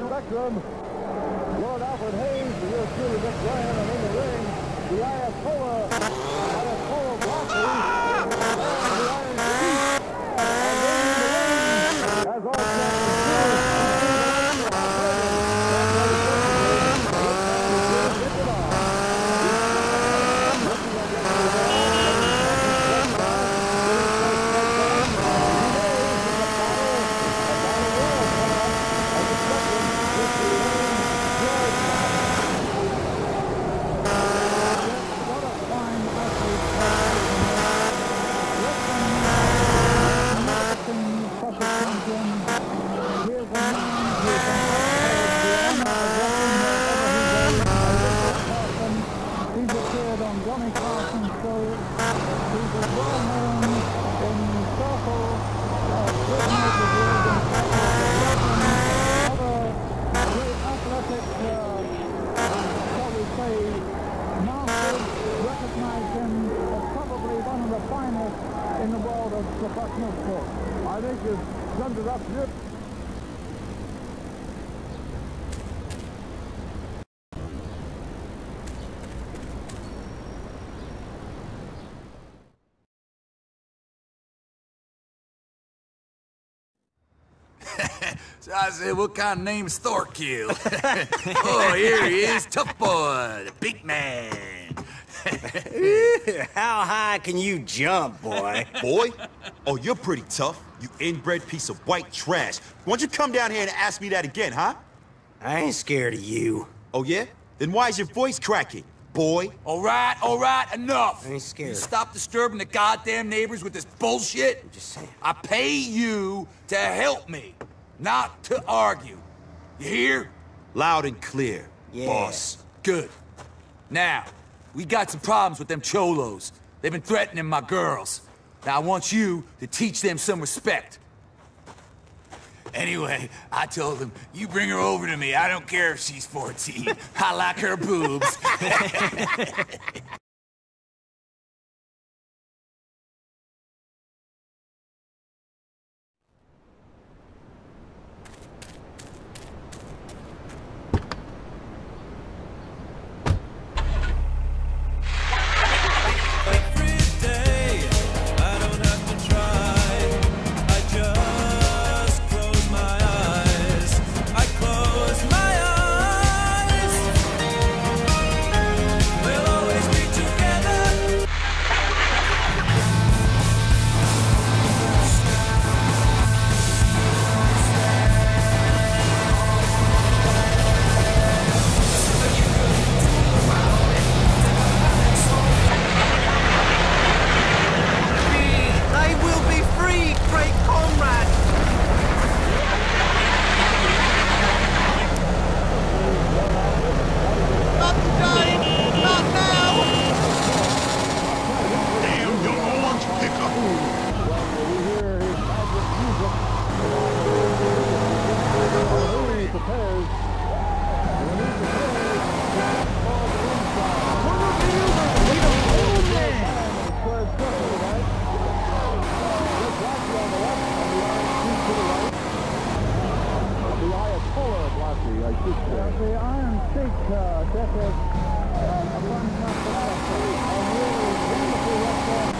spectrum. Lord Alfred Hayes, the shooter Dick Ryan, and in the ring, the Ayatollah, Ayatollah Blackley, and the Iron Sheik. And then in the ring, as all champions do, What a fine athlete. American Crusher champion. Here's a man who can He's appeared on Johnny Carson's show. He's as well known in circles as Britain of the world and other great athletic, uh, shall we say, masters recognize him as probably one of the finest in the world of professional sport. I think you've summed it up good. So I said, what kind of name is Thorkill? oh, here he is, tough boy, the big man. How high can you jump, boy? Boy? Oh, you're pretty tough. You inbred piece of white trash. Why don't you come down here and ask me that again, huh? I ain't scared of you. Oh, yeah? Then why is your voice cracking, boy? All right, all right, enough. I ain't scared. You stop disturbing the goddamn neighbors with this bullshit. I'm just saying. I pay you to help me, not to argue. You hear? Loud and clear, Yeah. boss. Good. Now, we got some problems with them cholos. They've been threatening my girls. Now I want you to teach them some respect. Anyway, I told them, you bring her over to me. I don't care if she's 14. I like her boobs. The Iron Dick is a fantastic wrestler.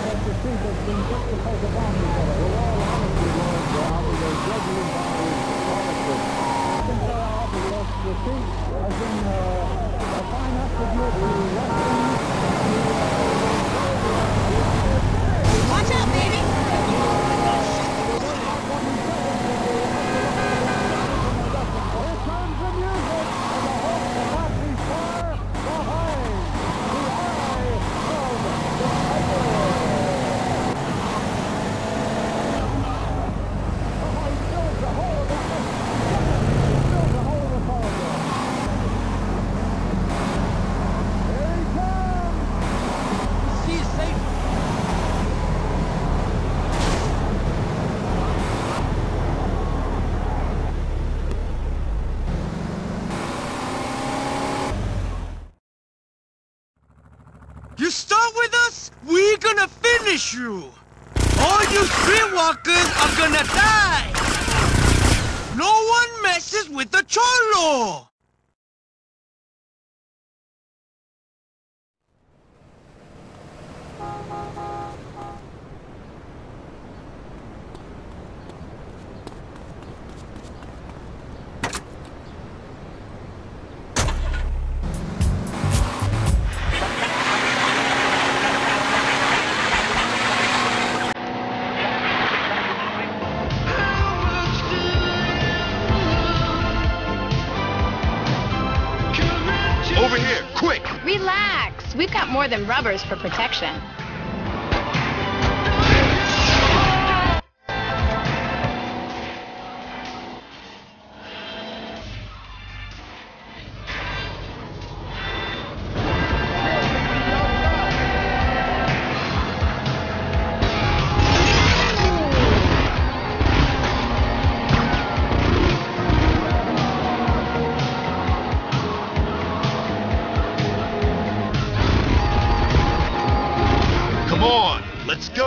A the Sheik has been just. I can say how happy he is. The Sheik has been uh, a fine attribute to wrestling. Watch out, baby! Here comes the music, and the hope the Blackley fire behind the eye of the tiger. Oh, he fills the whole of that. He fills the whole of the corridor. Here he comes. She is safe. You! All you streetwalkers are gonna die! No one messes with the cholo! More than rubbers for protection. Let's go!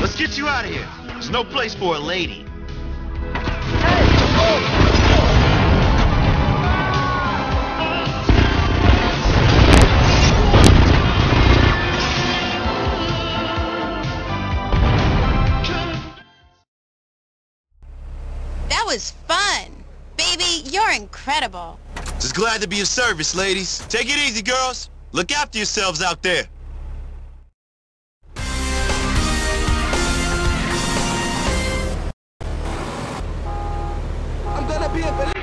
Let's get you out of here. There's no place for a lady. Was fun. Baby, you're incredible. Just glad to be of service, ladies. Take it easy, girls. Look after yourselves out there. I'm gonna be a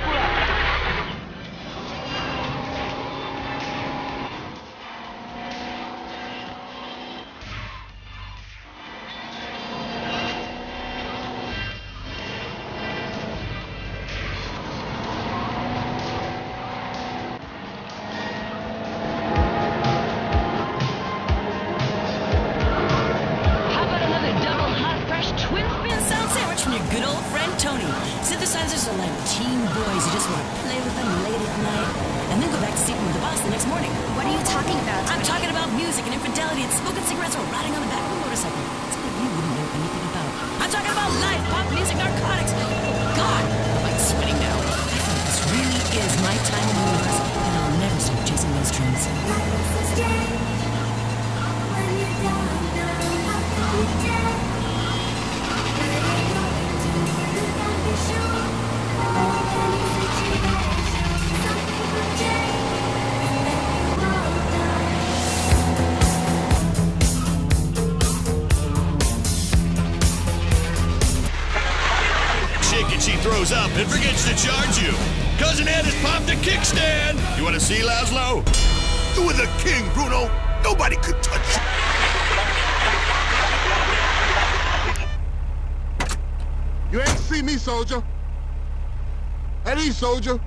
Synthesizers are like teen boys you just want to play with them late at night and then go back to sleeping with the boss the next morning. What are you talking about? I'm talking about music and infidelity and smoking cigarettes or riding on the back of a motorcycle. It's something you wouldn't know anything about. I'm talking about life, pop music, narcotics. Oh, God, I'm like spinning now. I think this really is my time in the universe, and I'll never stop chasing those dreams. And forgets to charge you. Cousin Ed has popped a kickstand. You want to see, Laszlo? You were the king, Bruno. Nobody could touch you. You ain't see me, soldier. Ease, soldier.